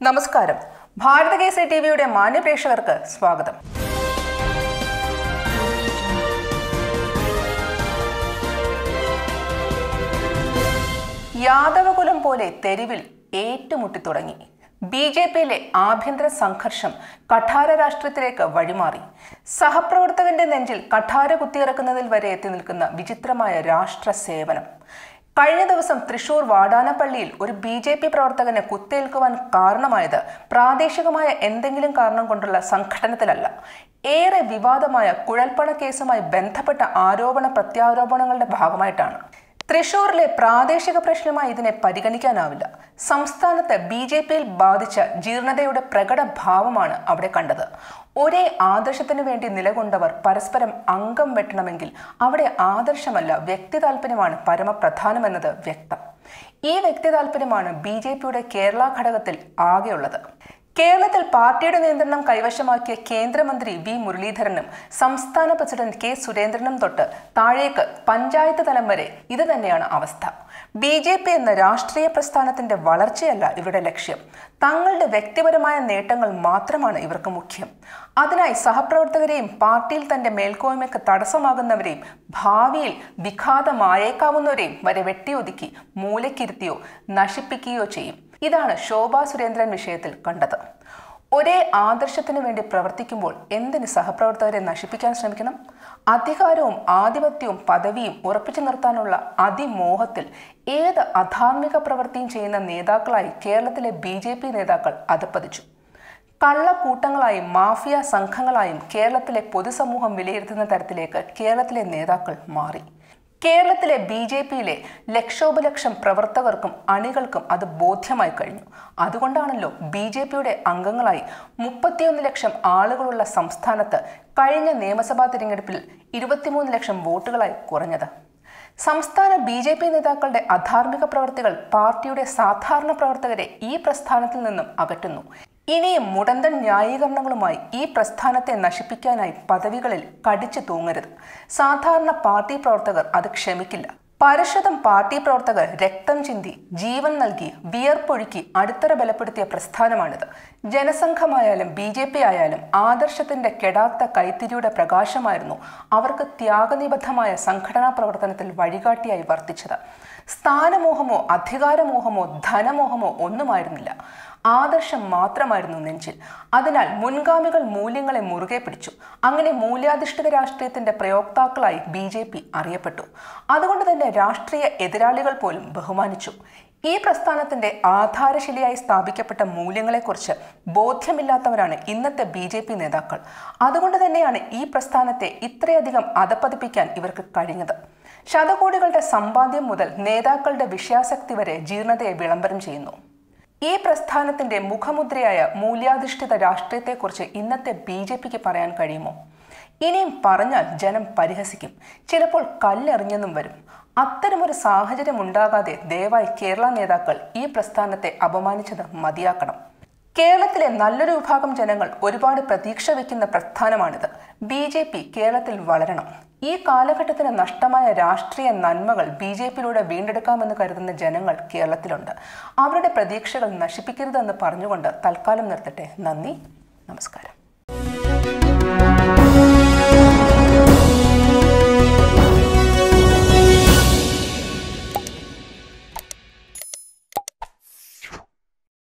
നമസ്കാരം. ഭാരത കേസരി ടി വിയുടെ മാന്യപ്രേക്ഷകർക്ക് സ്വാഗതം. യാദവകുലം പോലെ തെരുവിൽ ഏറ്റുമുട്ടി തുടങ്ങി. ബി ജെ പിയിലെ ആഭ്യന്തര സംഘർഷം കഠാര രാഷ്ട്രീയത്തിലേക്ക് വഴിമാറി. സഹപ്രവർത്തകന്റെ നെഞ്ചിൽ കഠാര കുത്തിയിറക്കുന്നതിൽ വരെ എത്തി നിൽക്കുന്ന വിചിത്രമായ രാഷ്ട്ര സേവനം കഴിഞ്ഞ ദിവസം തൃശൂർ വാടാനപ്പള്ളിയിൽ ഒരു ബി ജെ പി പ്രവർത്തകനെ കുത്തേൽക്കുവാൻ കാരണമായത് പ്രാദേശികമായ എന്തെങ്കിലും കാരണം കൊണ്ടുള്ള സംഘടനത്തിലല്ല. ഏറെ വിവാദമായ കുഴൽപ്പണ കേസുമായി ബന്ധപ്പെട്ട ആരോപണ പ്രത്യാരോപണങ്ങളുടെ ഭാഗമായിട്ടാണ്. തൃശൂരിലെ പ്രാദേശിക പ്രശ്നമായി ഇതിനെ പരിഗണിക്കാനാവില്ല. സംസ്ഥാനത്ത് ബി ജെ പിയിൽ ബാധിച്ച ജീർണതയുടെ പ്രകട ഭാവമാണ് അവിടെ കണ്ടത്. ഒരേ ആദർശത്തിനു വേണ്ടി നിലകൊണ്ടവർ പരസ്പരം അംഗം വെട്ടണമെങ്കിൽ അവിടെ ആദർശമല്ല വ്യക്തി താല്പര്യമാണ് പരമപ്രധാനമെന്നത് വ്യക്തം. ഈ വ്യക്തി താല്പര്യമാണ് ബി ജെ പിയുടെ കേരള ഘടകത്തിൽ ആകെയുള്ളത്. കേരളത്തിൽ പാർട്ടിയുടെ നിയന്ത്രണം കൈവശമാക്കിയ കേന്ദ്രമന്ത്രി വി മുരളീധരനും സംസ്ഥാന പ്രസിഡന്റ് കെ സുരേന്ദ്രനും തൊട്ട് താഴേക്ക് പഞ്ചായത്ത് തലം വരെ ഇത് തന്നെയാണ് അവസ്ഥ. ബി ജെ പി എന്ന രാഷ്ട്രീയ പ്രസ്ഥാനത്തിന്റെ വളർച്ചയല്ല ഇവരുടെ ലക്ഷ്യം. തങ്ങളുടെ വ്യക്തിപരമായ നേട്ടങ്ങൾ മാത്രമാണ് ഇവർക്ക് മുഖ്യം. അതിനായി സഹപ്രവർത്തകരെയും പാർട്ടിയിൽ തന്റെ മേൽക്കോയ്മയ്ക്ക് തടസ്സമാകുന്നവരെയും ഭാവിയിൽ വിഘാതമായേക്കാവുന്നവരെയും വരെ വെട്ടിയൊതുക്കി മൂലക്കിരുത്തിയോ നശിപ്പിക്കുകയോ ചെയ്യും. ഇതാണ് ശോഭാ സുരേന്ദ്രൻ വിഷയത്തിൽ കണ്ടത്. ഒരേ ആദർശത്തിനു വേണ്ടി പ്രവർത്തിക്കുമ്പോൾ എന്തിന് സഹപ്രവർത്തകരെ നശിപ്പിക്കാൻ ശ്രമിക്കണം? അധികാരവും ആധിപത്യവും പദവിയും ഉറപ്പിച്ചു നിർത്താനുള്ള അതിമോഹത്തിൽ ഏത് അധാർമിക പ്രവൃത്തിയും ചെയ്യുന്ന നേതാക്കളായി കേരളത്തിലെ ബി ജെ പി നേതാക്കൾ അധപ്പതിച്ചു കള്ളക്കൂട്ടങ്ങളായും മാഫിയ സംഘങ്ങളായും കേരളത്തിലെ പൊതുസമൂഹം വിലയിരുത്തുന്ന തരത്തിലേക്ക് കേരളത്തിലെ നേതാക്കൾ മാറി. കേരളത്തിലെ ബി ജെ പിയിലെ ലക്ഷോപലക്ഷം പ്രവർത്തകർക്കും അണികൾക്കും അത് ബോധ്യമായി കഴിഞ്ഞു. അതുകൊണ്ടാണല്ലോ ബി ജെ പിയുടെ അംഗങ്ങളായി മുപ്പത്തിയൊന്ന് ലക്ഷം ആളുകളുള്ള സംസ്ഥാനത്ത് കഴിഞ്ഞ നിയമസഭാ തിരഞ്ഞെടുപ്പിൽ ഇരുപത്തിമൂന്ന് ലക്ഷം വോട്ടുകളായി കുറഞ്ഞത്. സംസ്ഥാന ബി ജെ പി നേതാക്കളുടെ അധാർമിക പ്രവർത്തികൾ പാർട്ടിയുടെ സാധാരണ പ്രവർത്തകരെ ഈ പ്രസ്ഥാനത്തിൽ നിന്നും അകറ്റുന്നു. ഇനിയും മുടന്തൻ ന്യായീകരണങ്ങളുമായി ഈ പ്രസ്ഥാനത്തെ നശിപ്പിക്കാനായി പദവികളിൽ കടിച്ചു തൂങ്ങരുത്. സാധാരണ പാർട്ടി പ്രവർത്തകർ അത് ക്ഷമിക്കില്ല. പരിഷതം പാർട്ടി പ്രവർത്തകർ രക്തം ചിന്തി ജീവൻ നൽകി വിയർപ്പൊഴുക്കി അടിത്തറ ബലപ്പെടുത്തിയ പ്രസ്ഥാനമാണിത്. ജനസംഘമായാലും ബി ജെ പി ആയാലും ആദർശത്തിന്റെ കെടാത്ത കൈത്തിരിയുടെ പ്രകാശമായിരുന്നു അവർക്ക് ത്യാഗനിബദ്ധമായ സംഘടനാ പ്രവർത്തനത്തിൽ വഴികാട്ടിയായി വർത്തിച്ചത്. സ്ഥാനമോഹമോ അധികാരമോഹമോ ധനമോഹമോ ഒന്നുമായിരുന്നില്ല. ആദർശം മാത്രമായിരുന്നു നെഞ്ചിൽ. അതിനാൽ മുൻഗാമികൾ മൂല്യങ്ങളെ മുറുകെ പിടിച്ചു. അങ്ങനെ മൂല്യാധിഷ്ഠിത രാഷ്ട്രീയത്തിന്റെ പ്രയോക്താക്കളായി ബി ജെ പി അറിയപ്പെട്ടു. അതുകൊണ്ട് തന്നെ രാഷ്ട്രീയ എതിരാളികൾ പോലും ബഹുമാനിച്ചു. ഈ പ്രസ്ഥാനത്തിന്റെ ആധാരശിലയായി സ്ഥാപിക്കപ്പെട്ട മൂല്യങ്ങളെക്കുറിച്ച് ബോധ്യമില്ലാത്തവരാണ് ഇന്നത്തെ ബി ജെ പി നേതാക്കൾ. അതുകൊണ്ട് തന്നെയാണ് ഈ പ്രസ്ഥാനത്തെ ഇത്രയധികം അധപ്പതിപ്പിക്കാൻ ഇവർക്ക് കഴിഞ്ഞത്. ശതകോടികളുടെ സമ്പാദ്യം മുതൽ നേതാക്കളുടെ വിഷയാസക്തി വരെ ജീർണതയെ വിളംബരം ചെയ്യുന്നു. ഈ പ്രസ്ഥാനത്തിന്റെ മുഖമുദ്രയായ മൂല്യാധിഷ്ഠിത രാഷ്ട്രീയത്തെക്കുറിച്ച് ഇന്നത്തെ ബി ജെ പിക്ക് പറയാൻ കഴിയുമോ? ഇനിയും പറഞ്ഞാൽ ജനം പരിഹസിക്കും. ചിലപ്പോൾ കല്ലെറിഞ്ഞെന്നും വരും. അത്തരമൊരു സാഹചര്യം ഉണ്ടാകാതെ ദയവായി കേരള നേതാക്കൾ ഈ പ്രസ്ഥാനത്തെ അപമാനിച്ചത് മതിയാക്കണം. കേരളത്തിലെ നല്ലൊരു വിഭാഗം ജനങ്ങൾ ഒരുപാട് പ്രതീക്ഷ വയ്ക്കുന്ന പ്രസ്ഥാനമാണിത്. ബി കേരളത്തിൽ വളരണം. ഈ കാലഘട്ടത്തിന് നഷ്ടമായ രാഷ്ട്രീയ നന്മകൾ ബി ജെ പിയിലൂടെ വീണ്ടെടുക്കാമെന്ന് കരുതുന്ന ജനങ്ങൾ കേരളത്തിലുണ്ട്. അവരുടെ പ്രതീക്ഷകൾ നശിപ്പിക്കരുതെന്ന് പറഞ്ഞുകൊണ്ട് തൽക്കാലം നിർത്തട്ടെ. നന്ദി. നമസ്കാരം.